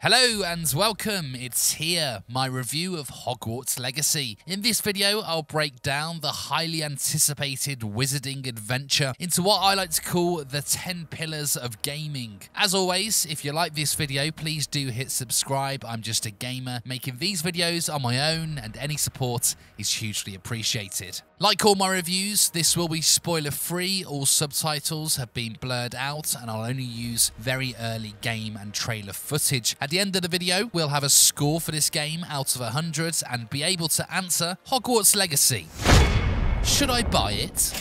Hello and welcome, it's here, my review of Hogwarts Legacy. In this video, I'll break down the highly anticipated wizarding adventure into what I like to call the 10 pillars of gaming. As always, if you like this video, please do hit subscribe. I'm just a gamer making these videos on my own and any support is hugely appreciated. Like all my reviews, this will be spoiler free, all subtitles have been blurred out and I'll only use very early game and trailer footage. At the end of the video, we'll have a score for this game out of 100 and be able to answer Hogwarts Legacy. Should I buy it?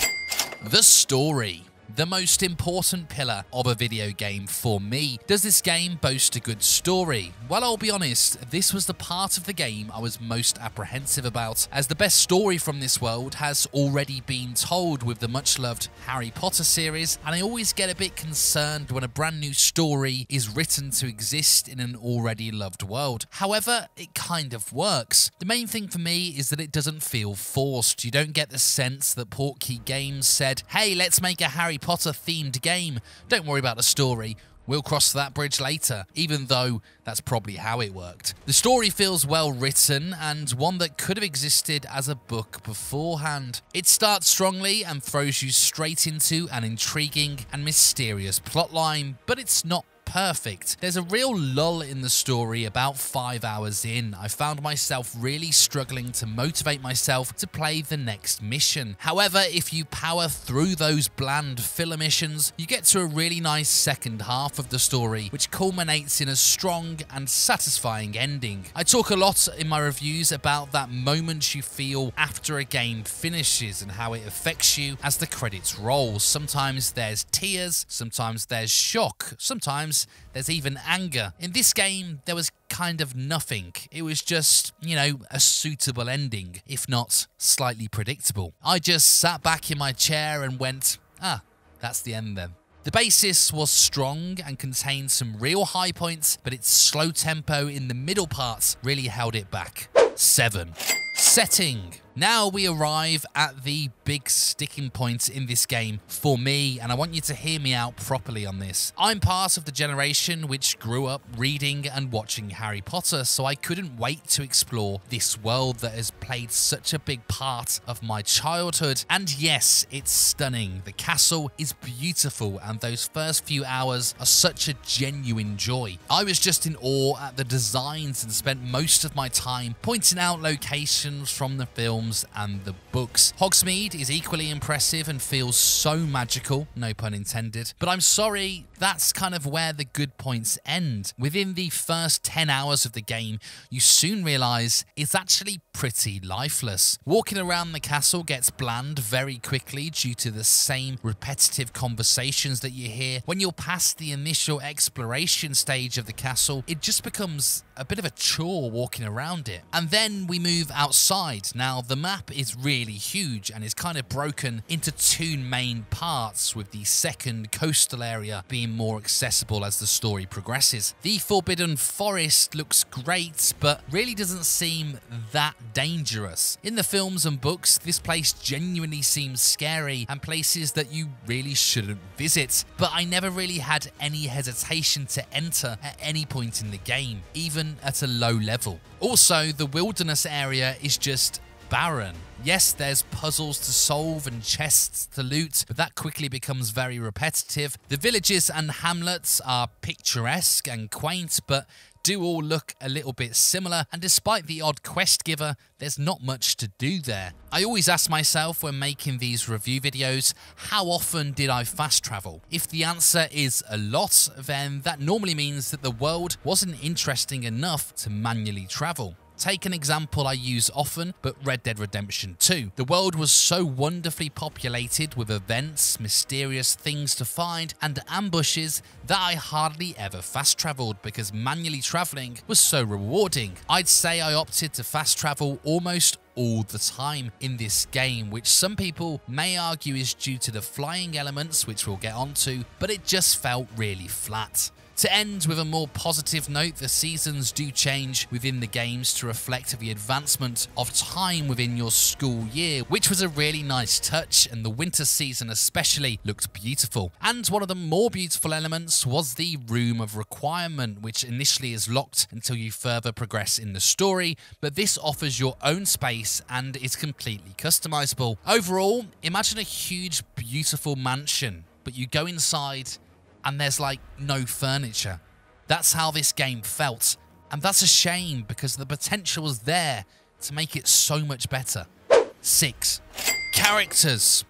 The story the most important pillar of a video game for me. Does this game boast a good story? Well, I'll be honest, this was the part of the game I was most apprehensive about, as the best story from this world has already been told with the much loved Harry Potter series, and I always get a bit concerned when a brand new story is written to exist in an already loved world. However, it kind of works. The main thing for me is that it doesn't feel forced. You don't get the sense that Portkey Games said, hey, let's make a Harry Potter themed game. Don't worry about the story. We'll cross that bridge later, even though that's probably how it worked. The story feels well written and one that could have existed as a book beforehand. It starts strongly and throws you straight into an intriguing and mysterious plotline, but it's not perfect. There's a real lull in the story about five hours in. I found myself really struggling to motivate myself to play the next mission. However, if you power through those bland filler missions, you get to a really nice second half of the story, which culminates in a strong and satisfying ending. I talk a lot in my reviews about that moment you feel after a game finishes and how it affects you as the credits roll. Sometimes there's tears, sometimes there's shock, sometimes there's even anger. In this game, there was kind of nothing. It was just, you know, a suitable ending, if not slightly predictable. I just sat back in my chair and went, ah, that's the end then. The basis was strong and contained some real high points, but its slow tempo in the middle parts really held it back. 7. Setting. Now we arrive at the big sticking point in this game for me, and I want you to hear me out properly on this. I'm part of the generation which grew up reading and watching Harry Potter, so I couldn't wait to explore this world that has played such a big part of my childhood. And yes, it's stunning. The castle is beautiful, and those first few hours are such a genuine joy. I was just in awe at the designs and spent most of my time pointing out locations from the film films and the books. Hogsmeade is equally impressive and feels so magical, no pun intended. But I'm sorry, that's kind of where the good points end. Within the first 10 hours of the game, you soon realise it's actually pretty lifeless. Walking around the castle gets bland very quickly due to the same repetitive conversations that you hear. When you're past the initial exploration stage of the castle, it just becomes a bit of a chore walking around it. And then we move outside. Now, the map is really huge and is kind of broken into two main parts, with the second coastal area being more accessible as the story progresses. The Forbidden Forest looks great, but really doesn't seem that dangerous. In the films and books, this place genuinely seems scary and places that you really shouldn't visit, but I never really had any hesitation to enter at any point in the game, even at a low level. Also, the wilderness area is just barren. Yes, there's puzzles to solve and chests to loot, but that quickly becomes very repetitive. The villages and hamlets are picturesque and quaint, but do all look a little bit similar, and despite the odd quest giver, there's not much to do there. I always ask myself when making these review videos, how often did I fast travel? If the answer is a lot, then that normally means that the world wasn't interesting enough to manually travel. Take an example I use often, but Red Dead Redemption 2. The world was so wonderfully populated with events, mysterious things to find, and ambushes that I hardly ever fast travelled because manually travelling was so rewarding. I'd say I opted to fast travel almost all the time in this game, which some people may argue is due to the flying elements, which we'll get onto, but it just felt really flat. To end with a more positive note, the seasons do change within the games to reflect the advancement of time within your school year, which was a really nice touch, and the winter season especially looked beautiful. And one of the more beautiful elements was the Room of Requirement, which initially is locked until you further progress in the story, but this offers your own space and is completely customizable. Overall, imagine a huge, beautiful mansion, but you go inside and there's like no furniture. That's how this game felt. And that's a shame because the potential was there to make it so much better. 6. Characters.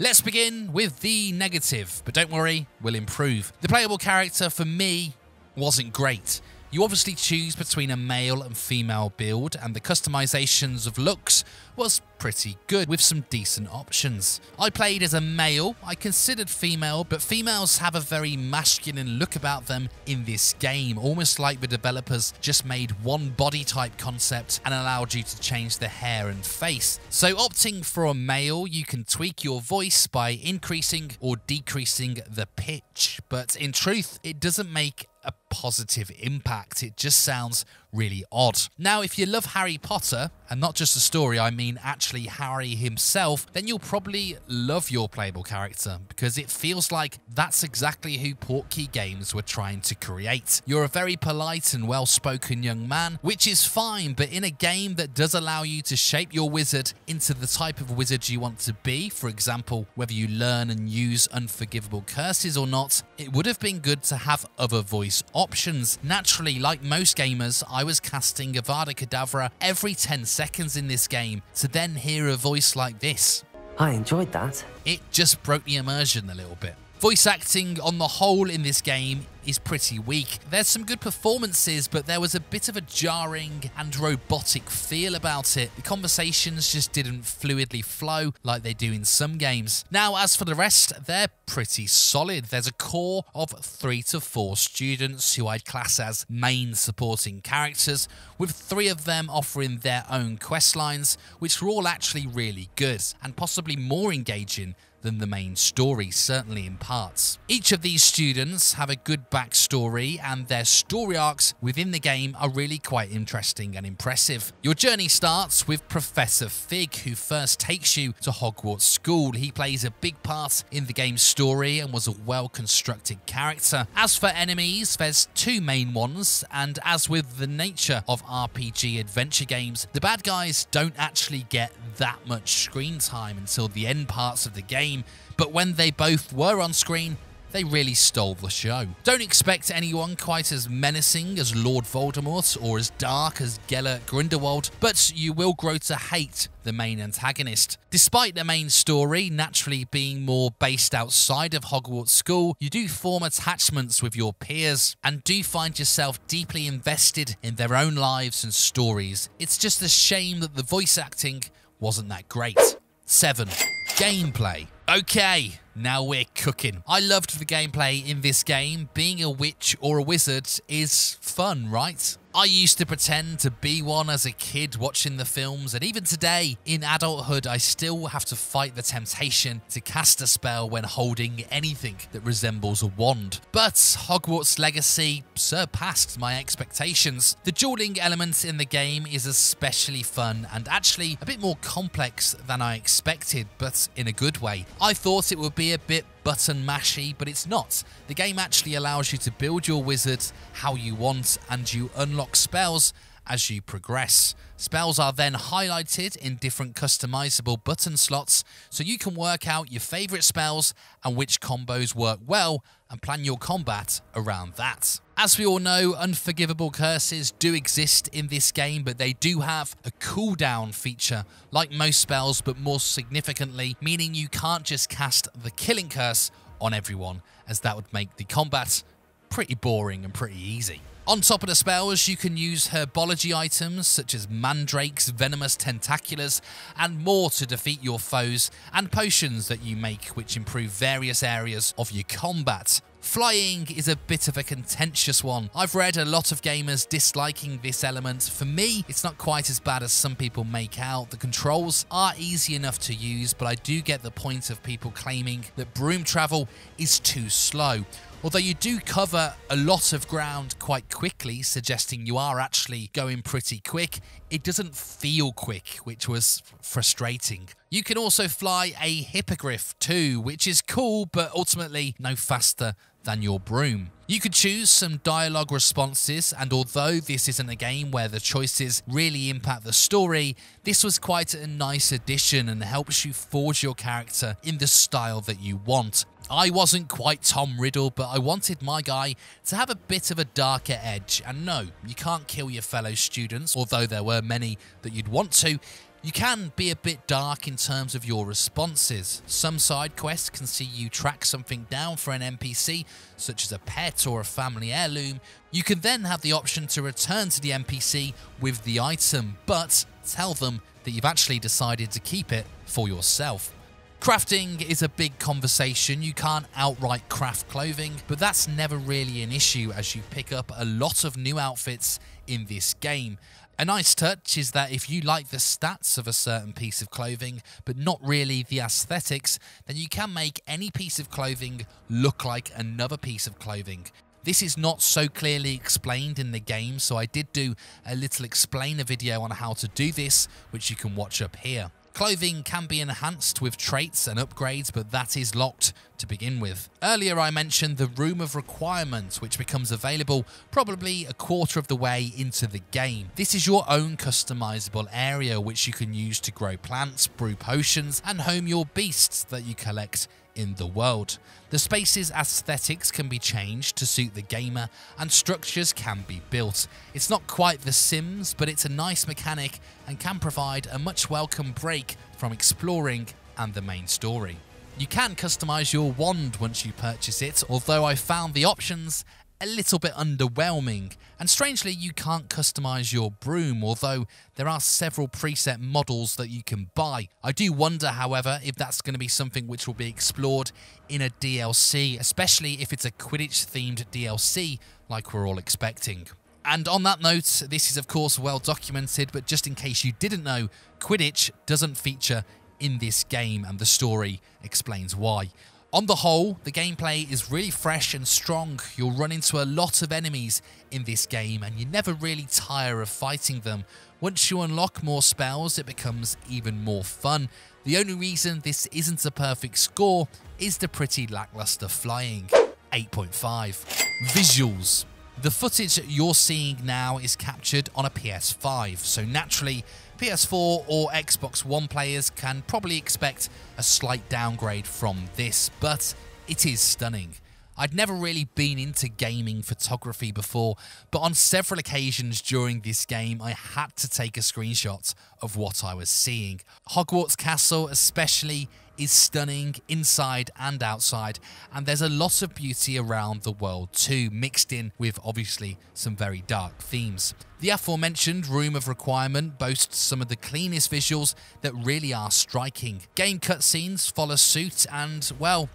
Let's begin with the negative, but don't worry, we'll improve. The playable character for me wasn't great. You obviously choose between a male and female build, and the customizations of looks was pretty good with some decent options. I played as a male, I considered female, but females have a very masculine look about them in this game, almost like the developers just made one body type concept and allowed you to change the hair and face. So opting for a male, you can tweak your voice by increasing or decreasing the pitch, but in truth, it doesn't make a positive impact. It just sounds really odd. Now, if you love Harry Potter, and not just the story, I mean actually Harry himself, then you'll probably love your playable character because it feels like that's exactly who Portkey Games were trying to create. You're a very polite and well-spoken young man, which is fine, but in a game that does allow you to shape your wizard into the type of wizard you want to be, for example, whether you learn and use unforgivable curses or not, it would have been good to have other voice options. Naturally, like most gamers, I was casting Avada Kedavra every 10 seconds in this game to then hear a voice like this. I enjoyed that. It just broke the immersion a little bit. Voice acting on the whole in this game is pretty weak. There's some good performances, but there was a bit of a jarring and robotic feel about it. The conversations just didn't fluidly flow like they do in some games. Now, as for the rest, they're pretty solid. There's a core of three to four students who I'd class as main supporting characters, with three of them offering their own quest lines, which were all actually really good and possibly more engaging than the main story, certainly in parts. Each of these students have a good backstory, and their story arcs within the game are really quite interesting and impressive. Your journey starts with Professor Fig, who first takes you to Hogwarts School. He plays a big part in the game's story and was a well constructed character. As for enemies, there's two main ones, and as with the nature of RPG adventure games, the bad guys don't actually get that much screen time until the end parts of the game, but when they both were on screen, they really stole the show. Don't expect anyone quite as menacing as Lord Voldemort or as dark as Gellert Grindelwald, but you will grow to hate the main antagonist. Despite the main story naturally being more based outside of Hogwarts School, you do form attachments with your peers and do find yourself deeply invested in their own lives and stories. It's just a shame that the voice acting wasn't that great. 7. Gameplay. Okay, now we're cooking. I loved the gameplay in this game. Being a witch or a wizard is fun, right? I used to pretend to be one as a kid watching the films, and even today, in adulthood, I still have to fight the temptation to cast a spell when holding anything that resembles a wand. But Hogwarts Legacy surpassed my expectations. The dueling element in the game is especially fun and actually a bit more complex than I expected, but in a good way. I thought it would be a bit button mashy, but it's not. The game actually allows you to build your wizard how you want and you unlock spells as you progress. Spells are then highlighted in different customizable button slots so you can work out your favorite spells and which combos work well and plan your combat around that. As we all know, unforgivable curses do exist in this game, but they do have a cooldown feature, like most spells, but more significantly, meaning you can't just cast the killing curse on everyone, as that would make the combat pretty boring and pretty easy. On top of the spells, you can use herbology items such as mandrakes, venomous tentaculars, and more to defeat your foes, and potions that you make which improve various areas of your combat. Flying is a bit of a contentious one. I've read a lot of gamers disliking this element. For me, it's not quite as bad as some people make out. The controls are easy enough to use, but I do get the point of people claiming that broom travel is too slow. Although you do cover a lot of ground quite quickly, suggesting you are actually going pretty quick, it doesn't feel quick, which was frustrating. You can also fly a hippogriff too, which is cool, but ultimately no faster than your broom. You could choose some dialogue responses, and although this isn't a game where the choices really impact the story, this was quite a nice addition and helps you forge your character in the style that you want. I wasn't quite Tom Riddle, but I wanted my guy to have a bit of a darker edge. And no, you can't kill your fellow students, although there were many that you'd want to. You can be a bit dark in terms of your responses. Some side quests can see you track something down for an NPC, such as a pet or a family heirloom. You can then have the option to return to the NPC with the item, but tell them that you've actually decided to keep it for yourself. Crafting is a big conversation. You can't outright craft clothing, but that's never really an issue as you pick up a lot of new outfits in this game. A nice touch is that if you like the stats of a certain piece of clothing, but not really the aesthetics, then you can make any piece of clothing look like another piece of clothing. This is not so clearly explained in the game, so I did do a little explainer video on how to do this, which you can watch up here. Clothing can be enhanced with traits and upgrades, but that is locked to begin with. Earlier I mentioned the Room of Requirements, which becomes available probably a quarter of the way into the game. This is your own customizable area which you can use to grow plants, brew potions, and home your beasts that you collect in the world. The space's aesthetics can be changed to suit the gamer, and structures can be built. It's not quite The Sims, but it's a nice mechanic and can provide a much welcome break from exploring and the main story. You can customize your wand once you purchase it, although I found the options a little bit underwhelming. And strangely, you can't customize your broom, although there are several preset models that you can buy. I do wonder, however, if that's going to be something which will be explored in a DLC, especially if it's a Quidditch themed DLC like we're all expecting. And on that note, this is of course well documented, but just in case you didn't know, Quidditch doesn't feature in this game, and the story explains why. On the whole, the gameplay is really fresh and strong. You'll run into a lot of enemies in this game and you never really tire of fighting them. Once you unlock more spells, it becomes even more fun. The only reason this isn't a perfect score is the pretty lackluster flying. 8.5. Visuals. The footage you're seeing now is captured on a PS5, so naturally PS4 or Xbox One players can probably expect a slight downgrade from this, but it is stunning. I'd never really been into gaming photography before, but on several occasions during this game, I had to take a screenshot of what I was seeing. Hogwarts Castle, especially, is stunning inside and outside, and there's a lot of beauty around the world too, mixed in with obviously some very dark themes. The aforementioned Room of Requirement boasts some of the cleanest visuals that really are striking. Game cutscenes follow suit, and well,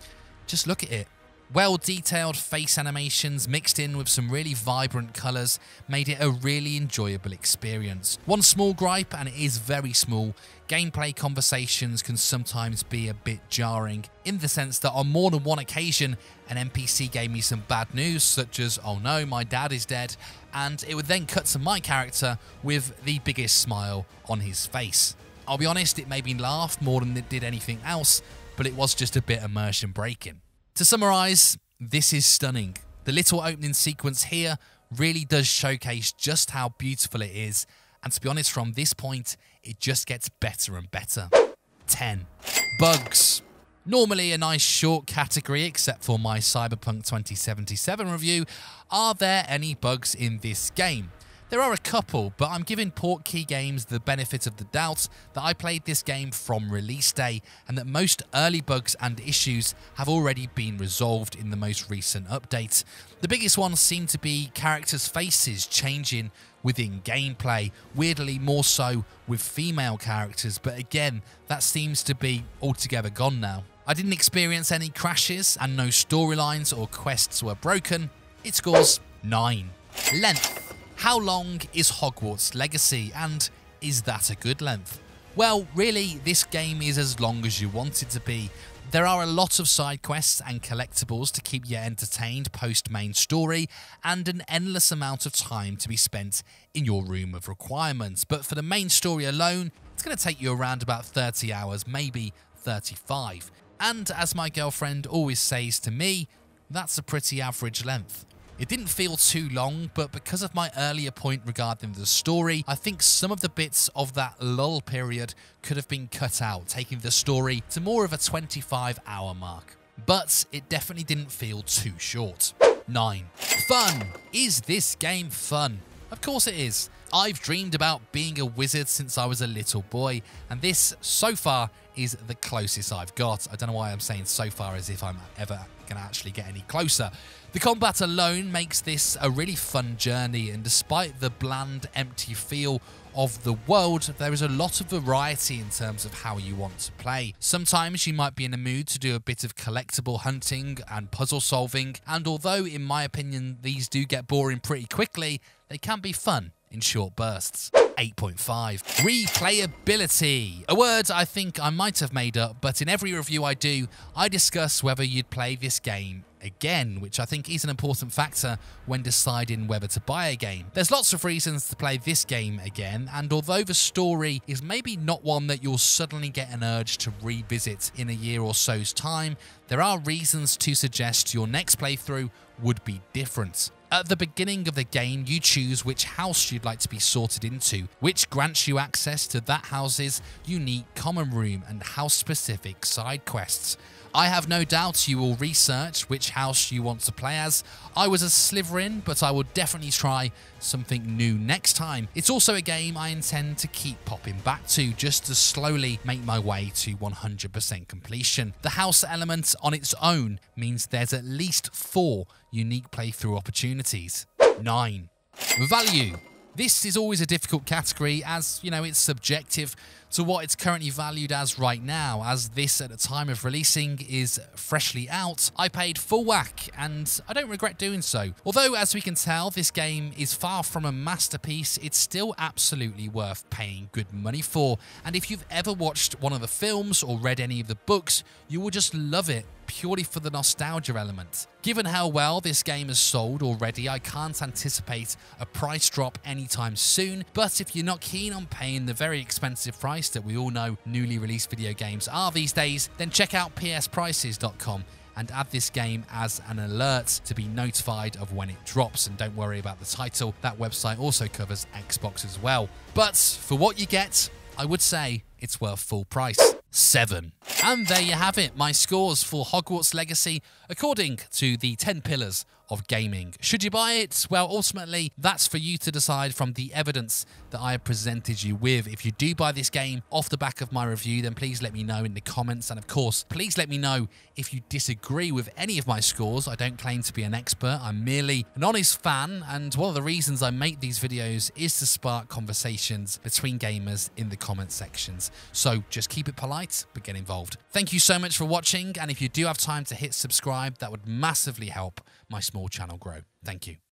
just look at it. Well detailed face animations mixed in with some really vibrant colours made it a really enjoyable experience. One small gripe, and it is very small, gameplay conversations can sometimes be a bit jarring, in the sense that on more than one occasion, an NPC gave me some bad news, such as, oh no, my dad is dead, and it would then cut to my character with the biggest smile on his face. I'll be honest, it made me laugh more than it did anything else, but it was just a bit immersion breaking. To summarise, this is stunning. The little opening sequence here really does showcase just how beautiful it is, and to be honest, from this point, it just gets better and better. 10. Bugs. Normally a nice short category, except for my Cyberpunk 2077 review. Are there any bugs in this game? There are a couple, but I'm giving Portkey Games the benefit of the doubt that I played this game from release day and that most early bugs and issues have already been resolved in the most recent updates. The biggest ones seem to be characters' faces changing within gameplay, weirdly more so with female characters, but again, that seems to be altogether gone now. I didn't experience any crashes and no storylines or quests were broken. It scores 9. Length. How long is Hogwarts Legacy and is that a good length? Well, really, this game is as long as you want it to be. There are a lot of side quests and collectibles to keep you entertained post main story, and an endless amount of time to be spent in your room of requirements. But for the main story alone, it's going to take you around about 30 hours, maybe 35. And as my girlfriend always says to me, that's a pretty average length. It didn't feel too long, but because of my earlier point regarding the story, I think some of the bits of that lull period could have been cut out, taking the story to more of a 25 hour mark. But it definitely didn't feel too short. 9. Fun! Is this game fun? Of course it is. I've dreamed about being a wizard since I was a little boy, and this, so far, is the closest I've got. I don't know why I'm saying so far as if I'm ever going to actually get any closer. The combat alone makes this a really fun journey, and despite the bland, empty feel of the world, there is a lot of variety in terms of how you want to play. Sometimes you might be in a mood to do a bit of collectible hunting and puzzle solving, and although, in my opinion, these do get boring pretty quickly, they can be fun in short bursts. 8.5. Replayability. A word I think I might have made up, but in every review I do, I discuss whether you'd play this game again, which I think is an important factor when deciding whether to buy a game. There's lots of reasons to play this game again, and although the story is maybe not one that you'll suddenly get an urge to revisit in a year or so's time, there are reasons to suggest your next playthrough would be different. At the beginning of the game, you choose which house you'd like to be sorted into, which grants you access to that house's unique common room and house-specific side quests. I have no doubt you will research which house you want to play as. I was a Slytherin, but I will definitely try something new next time. It's also a game I intend to keep popping back to just to slowly make my way to 100% completion. The house element on its own means there's at least four unique playthrough opportunities. 9. Value. This is always a difficult category as, you know, it's subjective to what it's currently valued as right now, as this at the time of releasing is freshly out. I paid full whack and I don't regret doing so. Although, as we can tell, this game is far from a masterpiece, it's still absolutely worth paying good money for. And if you've ever watched one of the films or read any of the books, you will just love it purely for the nostalgia element. Given how well this game has sold already, I can't anticipate a price drop anytime soon, but if you're not keen on paying the very expensive price that we all know newly released video games are these days, then check out psprices.com and add this game as an alert to be notified of when it drops. And don't worry about the title, that website also covers Xbox as well. But for what you get, I would say it's worth full price. 7. And there you have it, my scores for Hogwarts Legacy according to the 10 pillars of gaming. Should you buy it? Well, ultimately, that's for you to decide from the evidence that I have presented you with. If you do buy this game off the back of my review, then please let me know in the comments. And of course, please let me know if you disagree with any of my scores. I don't claim to be an expert. I'm merely an honest fan. And one of the reasons I make these videos is to spark conversations between gamers in the comment sections. So just keep it polite, but get involved. Thank you so much for watching. And if you do have time to hit subscribe, that would massively help my small channel grow. Thank you.